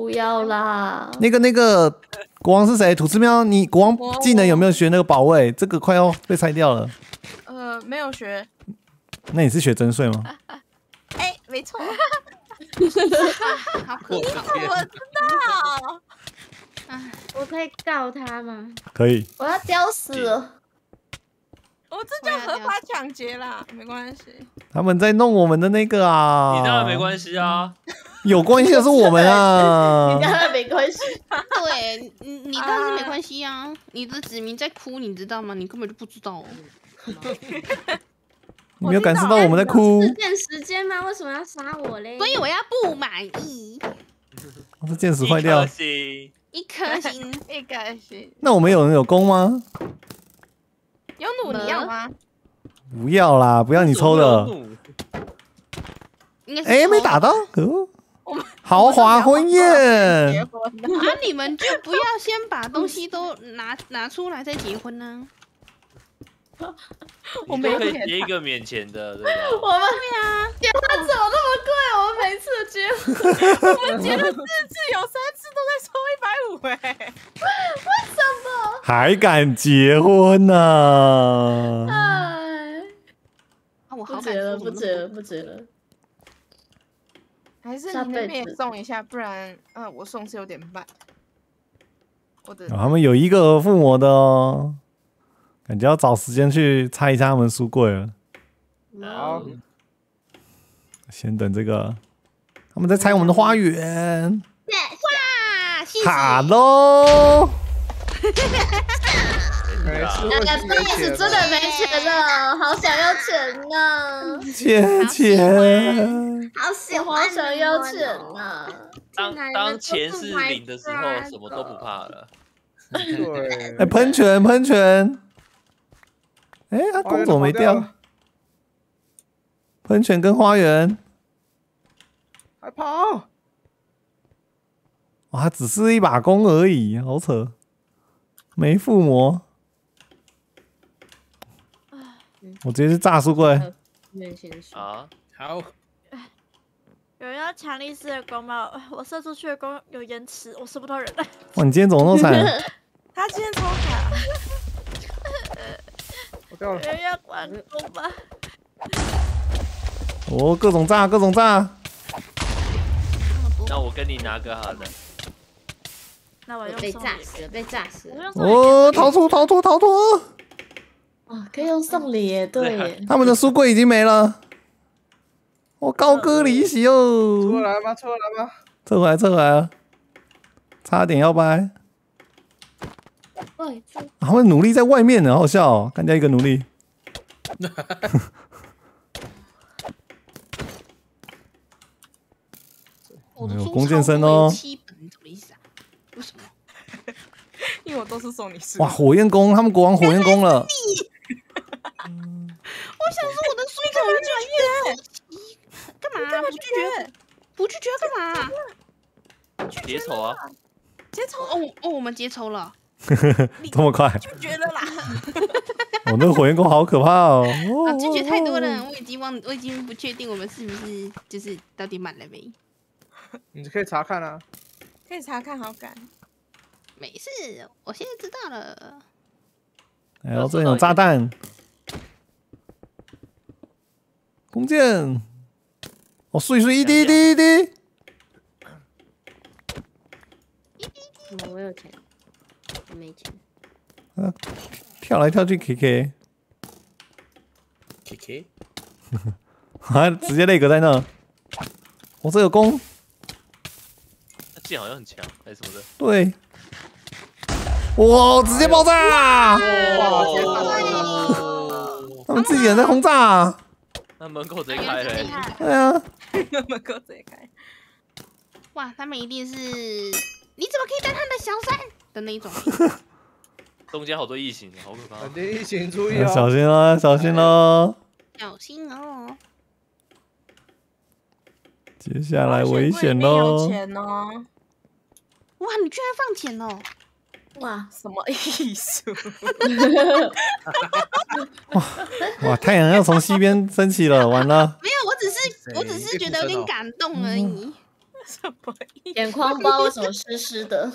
不要啦！那个那个国王是谁？土司喵，你国王技能有没有学那个保卫？这个快要被拆掉了。呃，没有学。那你是学真税吗？哎，没错。好可怕！我知道。哎，我可以告他吗？可以。我要吊死了。我这叫合法抢劫啦，没关系。他们在弄我们的那个啊。你当然没关系啊。有关系的是我们啊。你当然没关系。对，你你当然是没关系啊。你的子民在哭，你知道吗？你根本就不知道。你没有感受到我们在哭？是见时间吗？为什么要杀我嘞？所以我要不满意。我是剑齿坏掉。一颗星，一颗星。那我们有人有功吗？有弩你要吗？不要啦，不要你抽的。哎，没打到！豪华婚宴。啊，你们就不要先把东西都拿拿出来再结婚呢？我们可以结一个免钱的，对吧？我们呀，结婚怎么那么贵？我们每次结婚，我们结了四次，有三次都在抽一百五，哎，为什么？还敢结婚呢？哎，我不结了，不结了，不结了。还是你那边送一下，不然，嗯，我送是有点慢。我的，他们有一个附魔的哦。感觉要找时间去拆一下他们书柜了。好，先等这个，他们在拆我们的花园。哇，哈喽。那个妹子真的没钱了，好想要钱呢。钱钱，好喜欢，想要钱呢。当当钱是零的时候，什么都不怕了。对，哎，喷泉，喷泉。哎，他弓怎么没掉？喷泉跟花园，还跑！哇，只是一把弓而已，好扯，没附魔。我直接是炸书柜。啊，好。有人要强力式的弓吗？我射出去的弓有延迟，我射不到人。哇，你今天怎么那么惨？他今天超卡。有人要关公吗？哦，各种炸，各种炸。那我跟你拿个好的。那我被炸死了，被炸死了。哦，逃脱，逃脱，逃脱！啊，可以用送礼耶，对。他们的书柜已经没了。我高歌离席哦。出来吧，出来吧。撤回来，撤回来了。差点要掰。他们努力在外面呢，好笑哦！干掉一个努力。有弓箭声哦。七本什么意思啊？为什么？因为我都是送你哇，火焰弓，他们国王火焰弓了。我想说我的书干嘛拒绝？干嘛不拒绝？不拒绝干嘛？结仇啊！结仇哦哦，我们结仇了。这么快？拒绝了啦！我那个火焰弓好可怕哦！啊，拒绝太多了，我已经忘，我已经不确定我们是不是就是到底满了没？你可以查看啊，可以查看好感。没事，我现在知道了。哎呦，这有炸弹，弓箭，哦，碎碎一滴一滴一滴。我有钱。没钱。嗯，跳来跳去，K K，K K，啊，直接那个在那。我这个弓，他剑好像很强，还是什么的？对。哇，直接爆炸！哇，他们自己人在轰炸。那门口直接开了。对啊。门口直接开。哇，他们一定是，你怎么可以当他的小三？的那一种，中间好多异形，好可怕！异形注意哦，小心哦，小心哦，小心哦！接下来危险喽！哇，你居然放钱哦！哇，什么艺术？哇哇，太阳要从西边升起了，完了！没有，我只是我只是觉得有点感动而已。什么意眼眶不知道为什么湿湿的。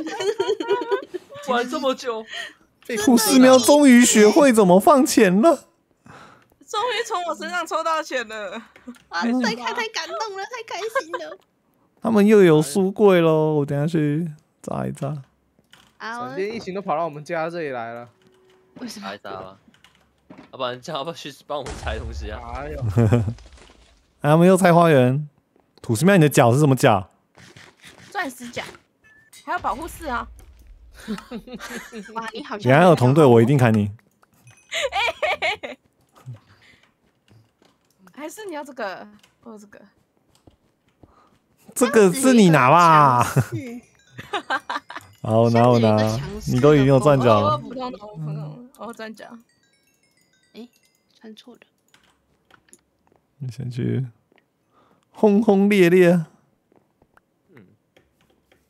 玩这么久，土司喵终于学会怎么放钱了。终于从我身上抽到钱了！哇塞，太太感动了，太开心了。他们又有书柜喽，我等下去炸一炸。好闪，电一行都跑到我们家这里来了。为什么来？打吧。要不然这样要不要去帮我们拆东西啊？哎呦，哎，他们又拆花园。土司喵，你的脚是什么脚？钻石脚，还有保护四啊！哇，你好像你还有同队，我一定砍你。还是你要这个？哦，这个。这个是你拿吧？好，拿我拿。你都已经有钻脚哦，了。普通的，普通的，哦，钻脚。穿错了。你先去轰轰烈烈。嗯，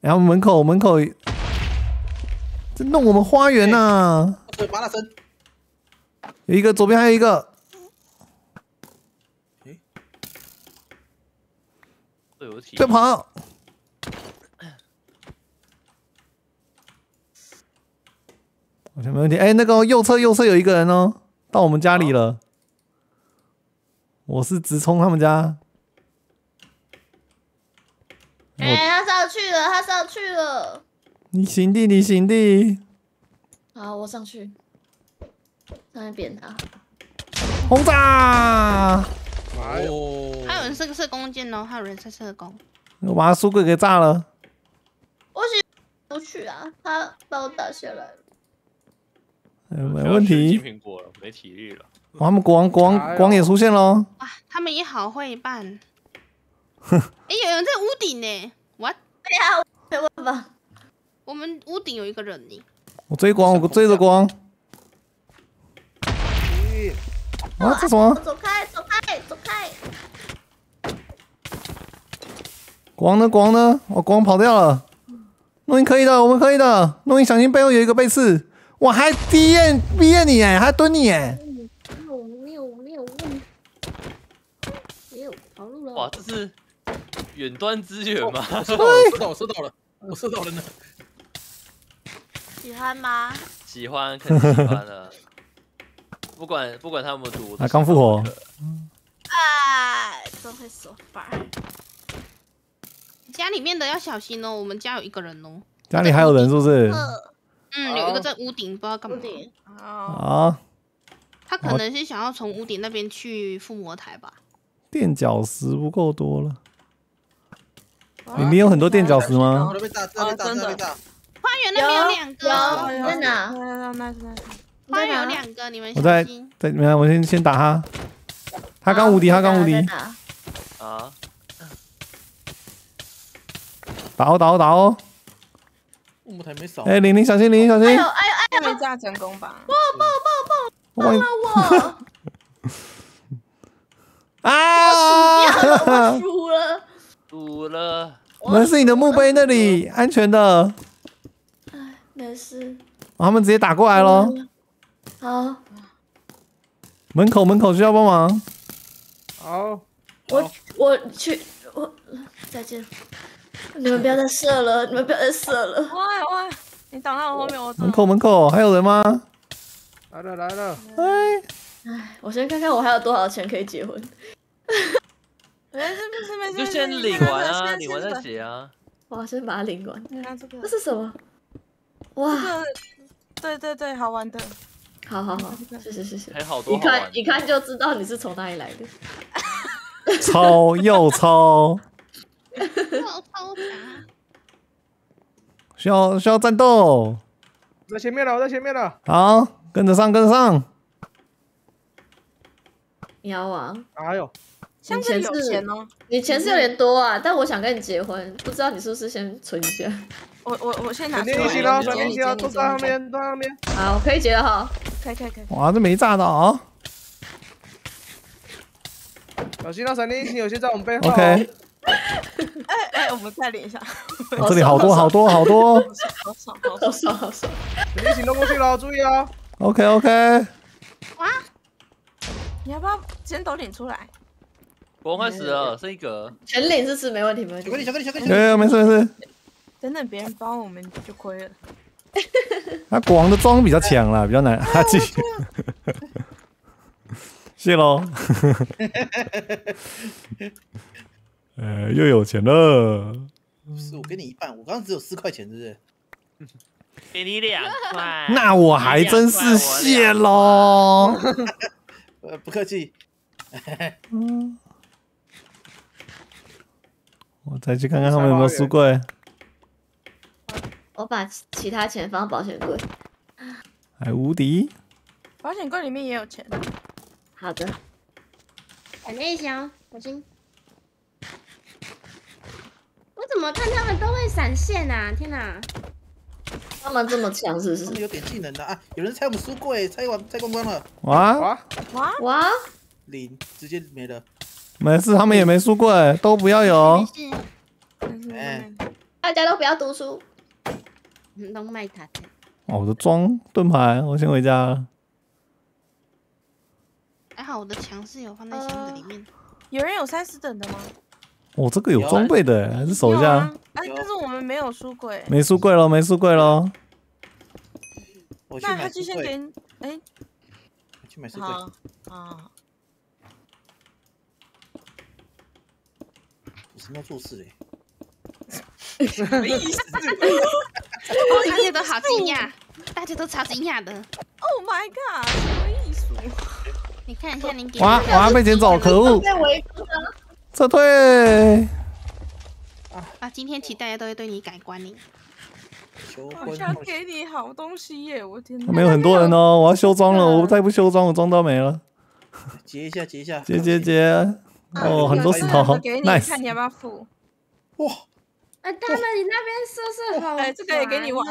然后门口门口，这弄我们花园呐、对，麻辣生，有一个左边还有一个，对我体别跑！好像没问题。哎、那个右侧右侧有一个人哦，到我们家里了。我是直冲他们家。哎、他上去了，他上去了。你行的，你行的。好，我上去，上去扁他。轰炸！哎呦，哦还有人射射弓箭哦，还有人射射弓。我把书柜给炸了。我去不去啊，他把我打下来了。哎没问题金。苹果了，没体力了。哇他们国王国王哎国王也出现喽。哇，他们也好会办。哎，有人在屋顶呢。What？对呀，没办法。我们屋顶有一个人呢。我追光，我追着光。咦啊，这什么？走开，走开，走开！光呢？光呢？我国王跑掉了。诺英可以的，我们可以的。诺英小心背后有一个背刺，哇，还逼验逼验你哎，还蹲你哎。六六六六，跑路了。哇，这是远端支援吗？我收到了，我收到，我收到了，我收到了呢。喜欢吗？喜欢，肯定喜欢的。不管不管他们读，我都他刚复活哎，真会说法。家里面的要小心哦，我们家有一个人哦。家里还有人是不是？呃，嗯，有一个在屋顶，不知道干嘛。哦，啊，他可能是想要从屋顶那边去附魔台吧。垫脚石不够多了。你你有很多垫脚石吗？被炸，这被炸，这被炸。花园那边有两个，有在哪？那那那花园有两个，你们我在小心。在，没有，我先先打他。他刚无敌，他刚无敌啊，打哦打哦打哦！木木台没少。哎，玲玲小心，玲玲小心哎呦！哎呦没炸成功吧？我帮你我啊！输了。输了，门是你的墓碑那里，安全的。没事。他们直接打过来了，好，门口门口需要帮忙。好，我我去，我再见。你们不要再射了，你们不要再射了。哇哇！你挡在我后面，我门口门口还有人吗？来了来了，哎，哎，我先看看我还有多少钱可以结婚。没事没事没事，你就先领完啊，领完再写啊。我要先把它领完。你看这个这，是什么？哇，这个，对对对，好玩的。好好好，谢谢谢谢还。好多一好玩看一看就知道你是从哪里来的。超又超，超超强！需要需要战斗。在前面了，我在前面了。好，跟着上跟着上。喵王，哎呦，香这里有钱哦，你钱是有点多啊，但我想跟你结婚，不知道你是不是先存一下？我我我先拿闪出来。电一行了，你你闪电行了，你都在上面，都在上面。好，可以结了哈。可以可以可以。哇，这没炸到啊。小心啊，闪电一行有些在我们背后。OK，哎哎，我们再连一下，这里好多好多好多。好爽好好爽。爽好爽。闪电一行都过去了，注意哦。OK OK，哇你要不要先都领出来？国王快死了，剩一格。全领是吃没问题，没问题巧克。力，巧克力，巧克力，有有有没事没事。等等别人帮我们就亏了。他国王的装比较强啦，比较难。哈 继续。谢喽。呃，又有钱了。是我给你一半，我刚刚只有四块钱，是不是？给你两块。那我还真是谢喽。呃，不客气。嗯，我再去看看他们有没有书柜。我把其其他钱放保险柜。还无敌。保险柜里面也有钱。好的。闪电侠，小心！我怎么看他们都会闪现啊？天哪！他们这么强是不是？他们有点技能的啊！有人拆我们书柜，拆完拆光光了。哇哇哇哇！零，直接没了。没事，他们也没书柜，都不要有。哎，大家都不要读书。弄麦塔。哦，我的装盾牌，我先回家了。还好我的墙是有放在箱子里面。有人有三十等的吗？哦，这个有装备的，还是手下有啊？哎，但是我们没有书柜。没书柜喽，没书柜喽。那他。就先给你，哎，我去买书柜。好啊。我什么要做事哎？什么意思？大家都好惊讶，大家都超惊讶的。Oh my god！什么艺术？你看一下，你给哇，我还被捡走，可恶！撤退。啊，今天起大家都会对你改观你。求好婚像给你好东西耶！我天哪！没有很多人哦，我要修装了，我再不修装，我装到没了。截一下，截一下。结结结。哦，很多石头给你，，nice。看你要不要付？哇！哎，他们你那边是不是好？哎这个也给你玩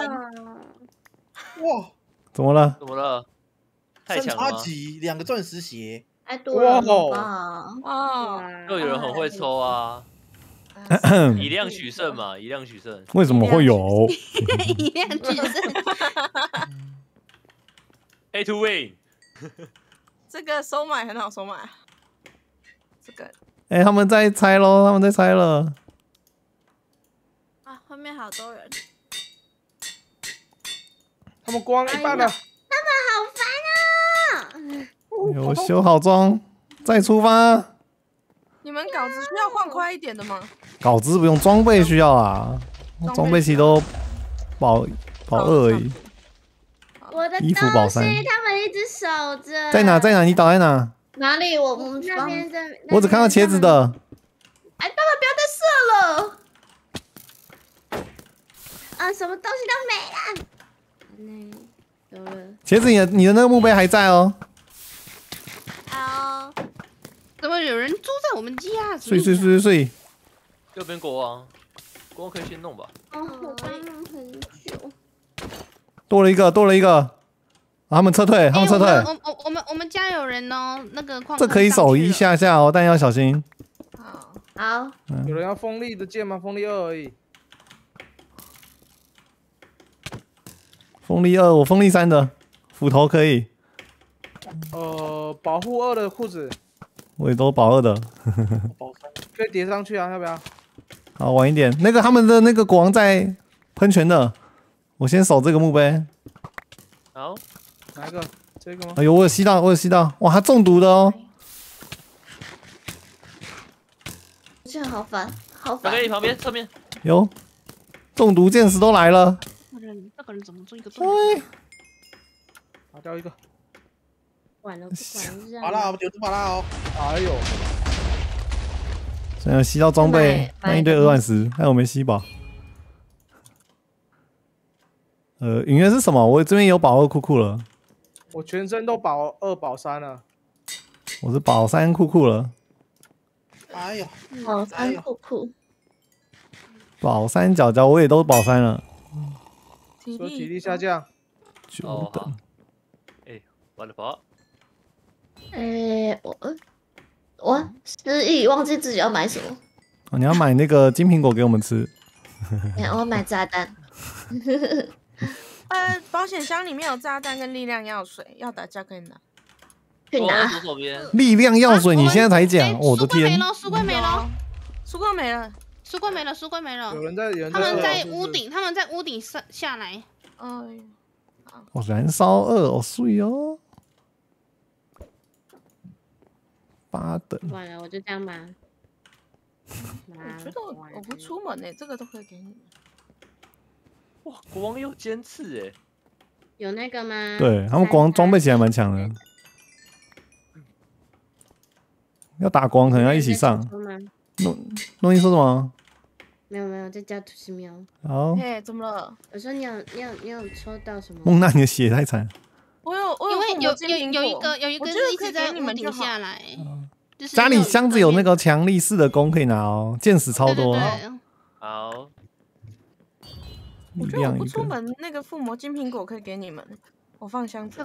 哇！怎么了？怎么了？太强了吗？戟，两个钻石鞋。哎，对了，哇吧？哦，又有人很会抽啊，以量取胜嘛，以量取胜。为什么会有？以量取胜。A to win。这个收买很好收买。这个哎，他们在拆喽，他们在拆了。啊，后面好多人。他们光一半了。有修好装，再出发。你们稿子需要换快一点的吗？稿子不用，装备需要啊。装备其实都保保二而已。我的衣服保三他们一直守着。在哪？在哪？你倒在哪？哪里？我我们那边在。我只看到茄子的。哎，爸爸不要再射了。啊，什么东西都没了。嗯，有了。茄子，你的你的那个墓碑还在哦。好，怎么有人住在我们家？睡睡睡睡睡。右边国王，国王可以先弄吧？哦，我刚弄很久。多了一个，多了一个。啊他们撤退，他们撤退。哎我们我我我们我们家有人哦，那个矿这可以守一。下下哦，但要小心。好，好，有人要锋利的剑吗？锋利二而已。锋利二，我锋利三的斧头可以，呃，保护二的裤子我也都保二的。保三。可以叠上去啊，要不要？好，晚一点。那个他们的那个国王在喷泉的，我先守这个墓碑。好，哪一个？这个吗？哎呦，我有吸到，我有吸到，哇，他中毒的哦。这好烦，好烦。你旁边侧面，有中毒剑士都来了。那个人那个人怎么做一个洞？哎，拿掉一个。完了不管，了好了，我们九只马拉哦。哎呦，现在吸到装备，买那一堆鹅卵石，还有没吸饱？呃，隐约是什么？我这边有保二酷酷了，我全身都保二保三了。我是保三酷酷了，哎呀，保三酷酷。保三角角我也都保三了。体说体力力下降，久哦好等，哎，完了宝？哎，我我失忆，忘记自己要买什么。哦你要买那个金苹果给我们吃。哎，我买炸弹。呃，保险箱里面有炸弹跟力量药水，要打架可以拿。去光在哪？左手边，力量药水，啊你现在才哎讲，我的天！书柜没了，书柜没了，书柜没了，书柜没了，书柜没了有。人在，有人他们在屋。顶，他们在屋顶上下来。哎，哦，燃烧二，哦，碎哦，八等。完了，我就这样吧。我觉得我我不出门呢，这个都可以给你们。哇，国王有尖刺哎，有那个吗？对他们国王装备起来蛮强的，要打光可能要一起上。说吗？诺诺伊说什么？没有没有，在家土司喵。好，嘿，怎么了？我说你有你有你有抽到什么？孟娜你的血太惨。我有我因为有有有一个有一我个一直在你屋顶们就好下来，就是家里箱子有那个个强力式的弓可以拿哦，剑矢超多，对对对好，力我觉得我。不出门，那个附魔金苹果可以给你们，我放箱子。